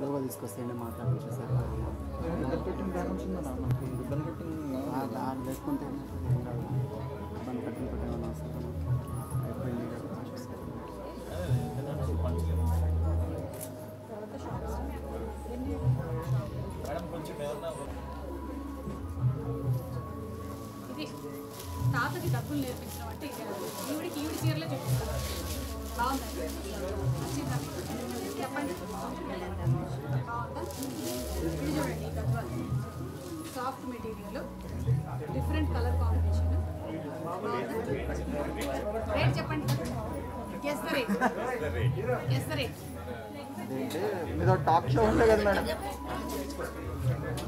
లోగా తీసుకొస్తే మాట్లాడించు సార్? లేకుంటే ఇబ్బంది కట్టిన పెట్టిన అవసరం అయిపోయింది ఇది తాతకి డబ్బులు నేర్పించడం అంటే ఈవిడికి ఈవిడి చీరలే చూపిస్తారు చెప్పండి బాగుందా ఇది చూడండి ఈ Gadwal soft material different colour combination. Rate చెప్పండి. Yes rate yes rate talk show ఉండే కదా మేడం.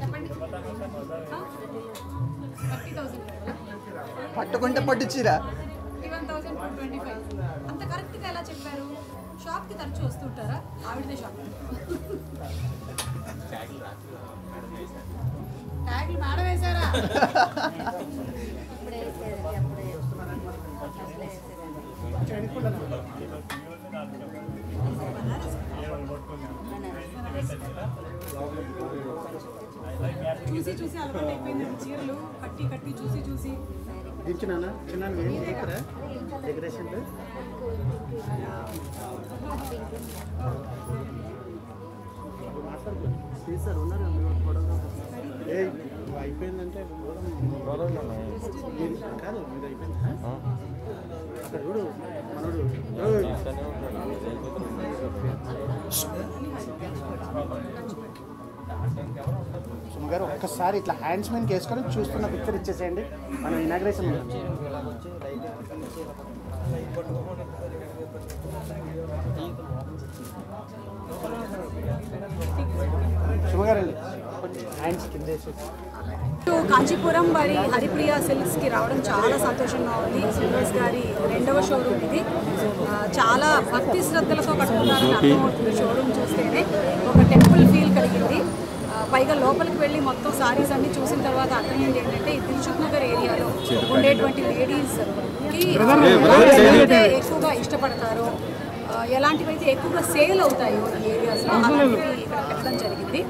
చెప్పండి. థర్టీ థౌసండ్ పట్టుకుంటే పట్టుచ్చిరా చెప్పారు? షాప్కి తరచూ వస్తుంటారా? ఆవిడదే షాప్ ట్యాగ్లు మేడం వేశారా? చూసి చూసి అలవాటు అయిపోయింది. చీరలు కట్టి కట్టి చూసి చూసి. దించునా చిన్న డెకరేషన్ సార్ ఉన్నారు అయిపోయిందంటే కాదు మీరు అయిపోయింది అక్కడ చూడు మనోడు సుమ గారు ఒక్కసారి ఇట్లా హ్యాండ్స్ మీద వేసుకొని చూస్తున్న పిక్చర్ ఇచ్చేసేయండి. మనం ఇనాగ్రేషన్ కాంచీపురం వారి హరిప్రియ సిల్క్స్కి రావడం చాలా సంతోషంగా ఉంది. శ్రీనివాస్ గారి రెండవ షోరూమ్ ఇది. చాలా భక్తి శ్రద్ధలతో కట్టుకున్నారని అర్థమవుతుంది షోరూమ్ చూస్తేనే. ఒక టెంపుల్ ఫీల్ కలిగింది. పైగా లోపలికి వెళ్ళి మొత్తం సారీస్ అన్ని చూసిన తర్వాత అర్థమైంది ఏంటంటే ఈ దిల్సుఖ్ నగర్ ఏరియాలో ఉండేటువంటి లేడీస్కి ఎలాంటివైతే ఎక్కువగా ఇష్టపడతారో? ఎలాంటివైతే ఎక్కువగా సేల్ అవుతాయో ఈ ఏరియాస్లో అలాంటివి ఇక్కడ పెట్టడం జరిగింది.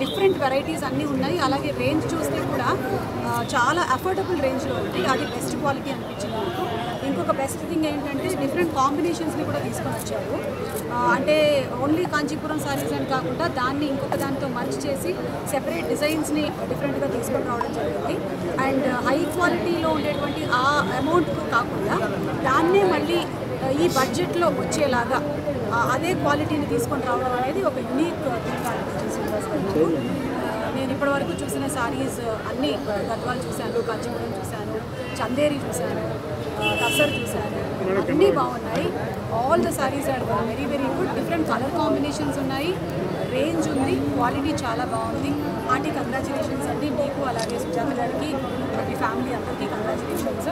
డిఫరెంట్ వెరైటీస్ అన్నీ ఉన్నాయి. అలాగే రేంజ్ చూస్తే కూడా చాలా అఫోర్డబుల్ రేంజ్లో ఉంది అది బెస్ట్ క్వాలిటీ అనిపించింది నాకు ఇంకొక బెస్ట్ థింగ్ ఏంటంటే డిఫరెంట్ కాంబినేషన్స్ని కూడా తీసుకొని వచ్చారు. అంటే ఓన్లీ కాంచీపురం సారీస్ అని కాకుండా దాన్ని ఇంకొక దానితో మర్చ్ చేసి సెపరేట్ డిజైన్స్ని డిఫరెంట్గా తీసుకొని రావడం జరిగింది. అండ్ హై క్వాలిటీలో ఉండేటువంటి ఆ అమౌంట్ కాకుండా దాన్నే మళ్ళీ uh, ఈ బడ్జెట్లో వచ్చేలాగా అదే క్వాలిటీని తీసుకొని రావడం అనేది ఒక యునీక్ థింగ్ అనిపించింది నేను ఇప్పటివరకు చూసిన సారీస్ uh, అన్నీ గద్వాలు చూశాను కాంచీపురం చూశాను చందేరి చూశాను ఆ, చూశాను అన్నీ బాగున్నాయి. All the sarees are very very good different colour combinations ఉన్నాయి. రేంజ్ ఉంది. క్వాలిటీ చాలా బాగుంది. ఆంటీ కంగ్రాచులేషన్స్ అండి. మీకు అలాగే సుజాత గారికి మీ ఫ్యామిలీ అందరికీ కంగ్రాచులేషన్స్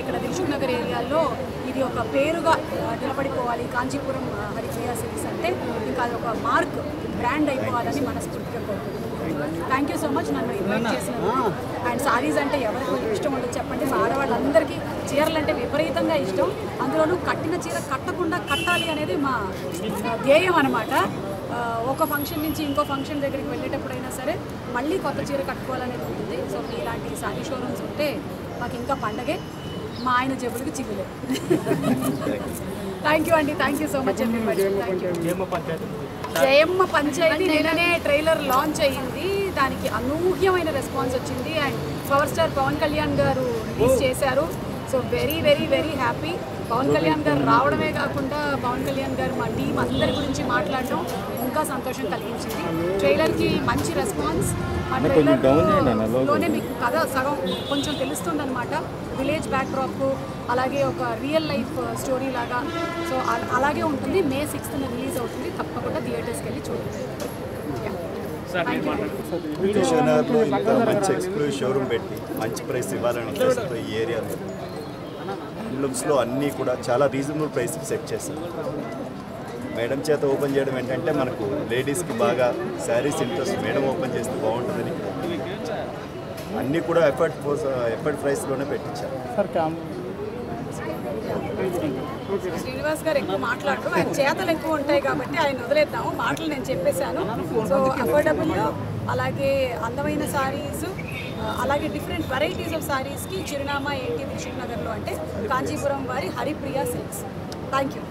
ఇక్కడ దిల్షుక్ నగర్ ఏరియాలో ఇది ఒక పేరుగా నిలబడిపోవాలి. కాంచీపురం ఆ, హరిప్రియ సిరీస్ అంటే ఇంకా అది ఒక మార్క్ బ్రాండ్ అయిపోవాలని మనస్ఫూర్తిగా కోరుకుంటున్నాను. థ్యాంక్ యూ సో మచ్ నన్ను ఇన్వైట్ చేసినందుకు. అండ్ సారీస్ అంటే ఎవరికి ఇష్టం ఉండదు చెప్పండి. మా ఆడవాళ్ళందరికీ చీరలు అంటే విపరీతంగా ఇష్టం. అందులోనూ కట్టిన చీర కట్టకుండా కట్టాలి అనేది మా ధ్యేయం అనమాట ఒక ఫంక్షన్ నుంచి ఇంకో ఫంక్షన్ దగ్గరికి వెళ్ళేటప్పుడైనా సరే మళ్ళీ కొత్త చీర కట్టుకోవాలనేది ఉంటుంది. సో ఇలాంటి సారీ షోరూమ్స్ ఉంటే మాకు ఇంకా పండగే. మా ఆయన జబ్బులకి చిగులే. థ్యాంక్ యూ అండి. Thank you so much you Jayamma Panchayathi నిన్ననే ట్రైలర్ లాంచ్ అయ్యింది. దానికి అనూహ్యమైన రెస్పాన్స్ వచ్చింది. And power star Pawan Kalyan garu release చేశారు. So very very very happy. Pawan Kalyan garu రావడమే కాకుండా పవన్ కళ్యాణ్ గారు మా టీం అందరి గురించి మాట్లాడటం ఇంకా సంతోషం కలిగించింది. ట్రైలర్కి మంచి రెస్పాన్స్. ఆ ట్రైలర్లోనే మీకు కథ సగం కొంచెం తెలుస్తుంది అనమాట విలేజ్ బ్యాక్డ్రాప్ అలాగే ఒక రియల్ లైఫ్ స్టోరీ లాగా. సో అలాగే ఉంటుంది. మే సిక్స్త్న రిలీజ్ అవుతుంది. తప్పకుండా థియేటర్స్కి వెళ్ళి చూడండి. విజయనగర్లో ఇంత మంచి ఎక్స్క్లూజివ్ షోరూమ్ పెట్టి మంచి ప్రైస్ ఇవ్వాలని ఉద్దేశంతో ఈ ఏరియాలో. లుక్స్లో అన్నీ కూడా చాలా రీజనబుల్ ప్రైస్కి సెట్ చేశారు. మేడం చేత ఓపెన్ చేయడం ఏంటంటే మనకు లేడీస్కి బాగా శారీస్ ఇంట్రెస్ట్ మేడం ఓపెన్ చేస్తే బాగుంటుందని అన్నీ కూడా ఎఫర్ట్ ఎఫర్ట్ ప్రైస్లోనే పెట్టించారు. శ్రీనివాస్ గారు ఎక్కువ మాట్లాడరు. ఆయన చేతలు ఎక్కువ ఉంటాయి కాబట్టి ఆయన వదిలేద్దాము. మాటలు నేను చెప్పేశాను. సో అఫోర్డబుల్ అలాగే అందమైన సారీస్ అలాగే డిఫరెంట్ వెరైటీస్ ఆఫ్ సారీస్కి చిరునామా ఏంటి దిల్షుక్ నగర్లో అంటే కాంచీపురం వారి హరిప్రియ సిల్క్స్ థ్యాంక్ యూ